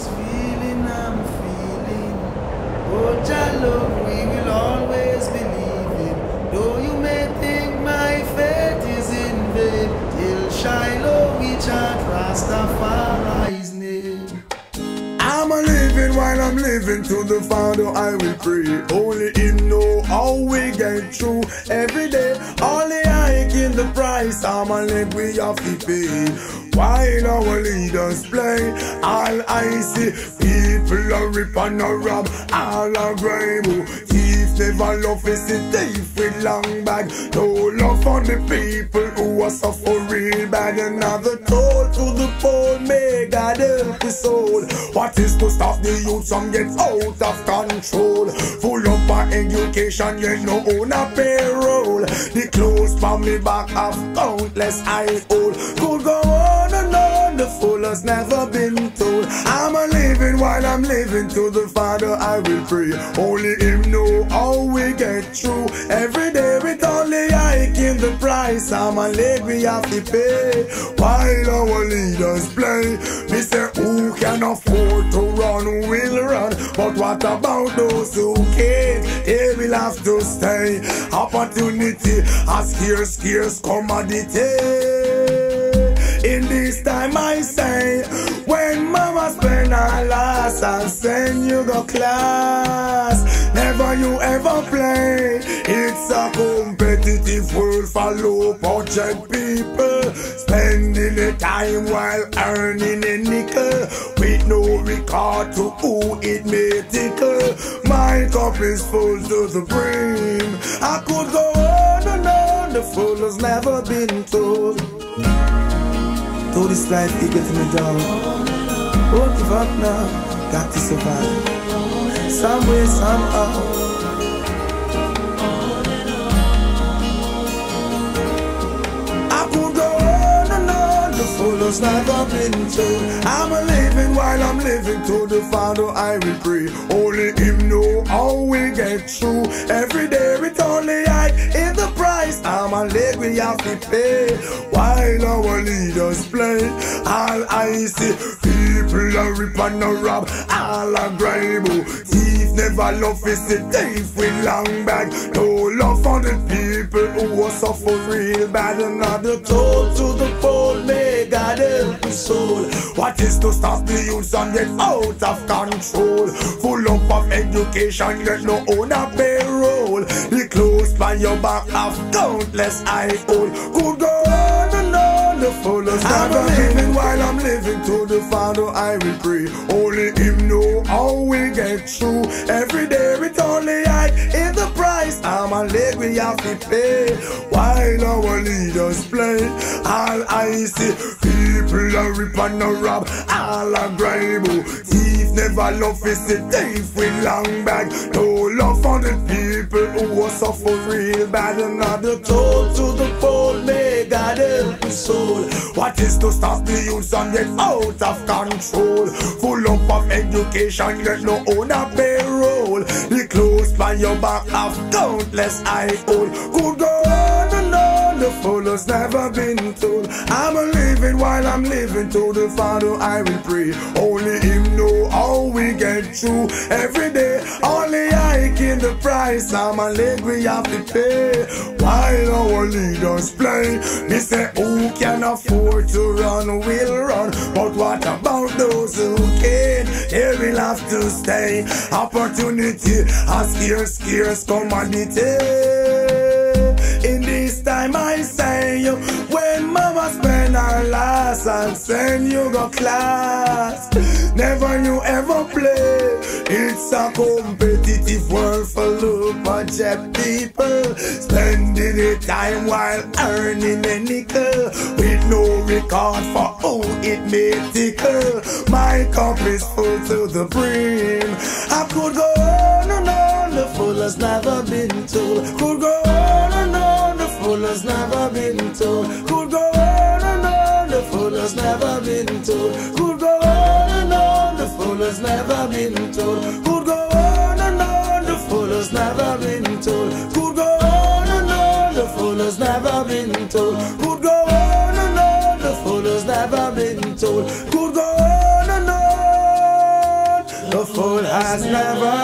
this feeling I'm feeling. Oh, love we will always believe in. Though you may think my faith is in vain, till Shiloh we chant Rastafari's name. I'm a living while I'm living to the Father I will pray. Only Him know how we get through every day. All price, I'm a leg we have to pay. While our leaders play, all I see people are rip and a rob, all are grave. Thief never love is a thief with long bag. No love for the people who are suffering bad. Another toll to the poor, may His soul. What is to stop the youth from get out of control? Full up our education, yet no own a payroll. The clothes from me back of countless I old. Could go on and on, the fool has never been told. I'm a living while I'm living to the Father I will pray. Only Him know how we get through. Every day I'm a leg we have to pay. While our leaders play, me say who can afford to run will run. But what about those who can't? They will have to stay. Opportunity, a scarce, scarce commodity. In this time I say, her last and send you go class, never you ever play. It's a competitive world for low budget people, spending the time while earning a nickel with no regard to who it may tickle. My cup is full to the brim. I could go on and on, the fool has never been told. Through this life, you get me down. Up now, got to survive. Some somehow. I could go on and on, the fool has never been told. I'm a living while I'm living to the Father I will pray. Only Him know how we get through. Every day with only I in the price. I'm a leg we have to pay. While our leaders play, all I see are rip and a rob, all are grime. Thief never love is the thief with long bag. No love for the people who are suffer real bad. Another toll to the poor, may God help his soul. What is to stop the youth and get out of control? Full up of education, get no own a payroll. The clothes by your back have countless I own. Could go the fullest I'm living while I'm living to the Father I will pray. Only Him know how we get through. Every day with only I in the price. I'm a leg we have to pay. While our leaders play, all I see people are rip and a rob, all are grime. Thief never love is the thief with long bag. No love for the people who are suffer real bad. Another toll to the poor, God help his soul. What is to stop the youth and get out of control? Full up of education, get no own a payroll. The clothes by your back have countless I own. Could go on and on, the has never been told. I'm a living while I'm living to the Father I will pray. Only Him know how we get through every day. Only The price. I'm a leg we have to pay. While our leaders play, me say who can afford to run will run. But what about those who can't? They will have to stay. Opportunity, a scarce, scarce commodity. In this time I say you, when mama spend her last and send you go class, never you ever play. It's a competitive world for low budget people, spending the time while earning a nickel with no regard for who it may tickle. My cup is full to the brim. I could go on and on, the fool has never been told. Could go on and on, the fool has never been told. Could go on and on, the fool has never been told. Could go on and on, the fool has never been told. Has never been told. Could go on and on, the fool has never been told. Could go on and on, the fool has never